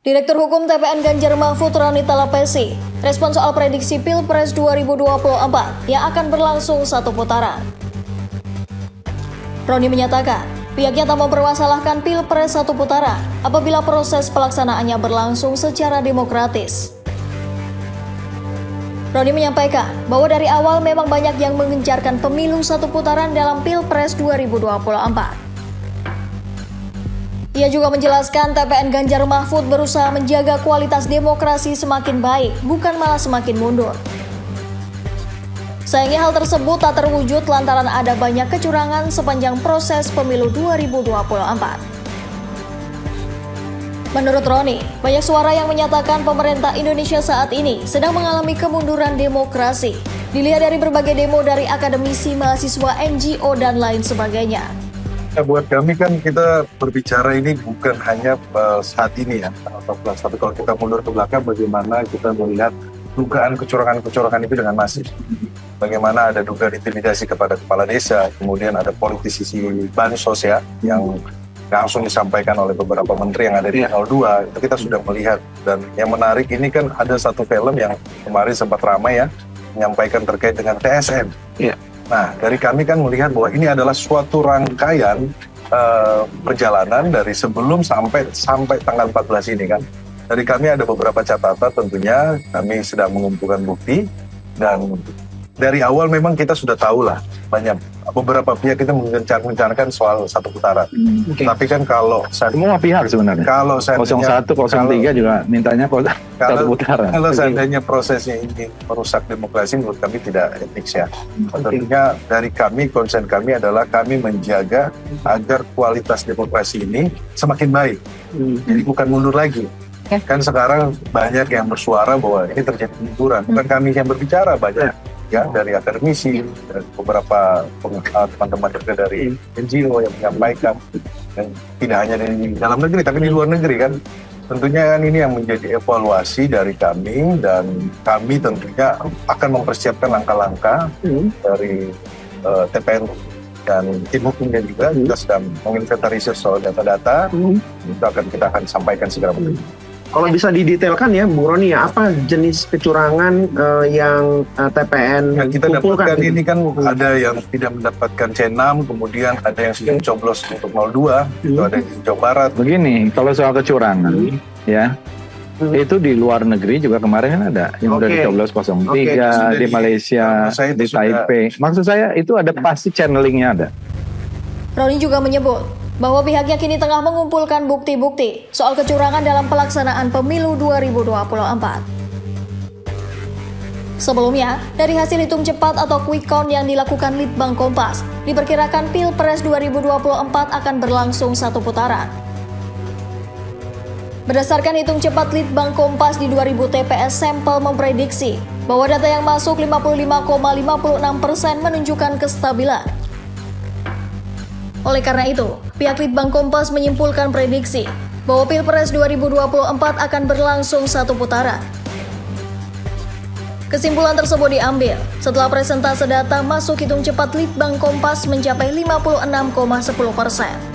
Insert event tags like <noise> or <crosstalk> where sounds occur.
Direktur Hukum TPN Ganjar Mahfud Rani Talapesi respon soal prediksi Pilpres 2024 yang akan berlangsung satu putaran. Roni menyatakan, pihaknya tak mempermasalahkan Pilpres satu putaran apabila proses pelaksanaannya berlangsung secara demokratis. Roni menyampaikan bahwa dari awal memang banyak yang mengencarkan pemilu satu putaran dalam Pilpres 2024. Ia juga menjelaskan TPN Ganjar Mahfud berusaha menjaga kualitas demokrasi semakin baik, bukan malah semakin mundur. Sayangnya hal tersebut tak terwujud lantaran ada banyak kecurangan sepanjang proses pemilu 2024. Menurut Roni, banyak suara yang menyatakan pemerintah Indonesia saat ini sedang mengalami kemunduran demokrasi. Dilihat dari berbagai demo dari akademisi, mahasiswa, NGO, dan lain sebagainya. Ya, buat kami kan kita berbicara ini bukan hanya uh, saat ini ya, tapi kalau kita mundur ke belakang bagaimana kita melihat dugaan kecurangan-kecurangan itu dengan masif. Bagaimana ada dugaan intimidasi kepada kepala desa, kemudian ada politisi bansos ya yang langsung disampaikan oleh beberapa menteri yang ada di 02 itu kita sudah melihat. Dan yang menarik ini kan ada satu film yang kemarin sempat ramai ya menyampaikan terkait dengan TSN. Yeah Nah, dari kami kan melihat bahwa ini adalah suatu rangkaian uh, perjalanan dari sebelum sampai sampai tanggal 14 ini kan. Dari kami ada beberapa catatan tentunya kami sedang mengumpulkan bukti dan dari awal memang kita sudah tahu lah banyak beberapa pihak kita mengencar-mencarkan soal satu putaran. Hmm, okay. Tapi kan kalau semua pihak sebenarnya. Kalau saya 01, 03 juga mintanya <laughs> kalau, satu putaran. Kalau seandainya prosesnya ini merusak demokrasi menurut kami tidak etik ya. Okay. Tentunya dari kami konsen kami adalah kami menjaga agar kualitas demokrasi ini semakin baik. Hmm. Jadi bukan mundur lagi. Kan sekarang banyak yang bersuara bahwa ini terjadi kemunduran. Bukan kami yang berbicara banyak ya dari akademisi dan beberapa teman-teman juga dari NGO yang menyampaikan dan tidak hanya di dalam negeri tapi di luar negeri kan tentunya kan ini yang menjadi evaluasi dari kami dan kami tentunya akan mempersiapkan langkah-langkah hmm. dari uh, eh, TPN dan tim hukumnya juga hmm. kita sedang menginventarisir soal data-data hmm. itu akan kita akan sampaikan segera mungkin. Hmm. Kalau bisa didetailkan ya, Bu Roni ya, apa jenis kecurangan uh, yang uh, eh, TPN yang kita dapatkan gitu? ini kan ada yang tidak mendapatkan C6, kemudian ada yang sudah coblos untuk 02, hmm. itu ada di Jawa Barat. Begini, kalau soal kecurangan, hmm. ya, hmm. itu di luar negeri juga kemarin kan ada yang okay. udah dicoblos 03 okay. di, di Malaysia, di Taipei. Maksud saya itu ada pasti channelingnya ada. Roni juga menyebut bahwa pihaknya kini tengah mengumpulkan bukti-bukti soal kecurangan dalam pelaksanaan pemilu 2024. Sebelumnya, dari hasil hitung cepat atau quick count yang dilakukan Litbang Kompas, diperkirakan Pilpres 2024 akan berlangsung satu putaran. Berdasarkan hitung cepat Litbang Kompas di 2000 TPS sampel memprediksi bahwa data yang masuk 55,56 persen menunjukkan kestabilan oleh karena itu, pihak Litbang Kompas menyimpulkan prediksi bahwa Pilpres 2024 akan berlangsung satu putaran. Kesimpulan tersebut diambil setelah presentase data masuk hitung cepat Litbang Kompas mencapai 56,10 persen.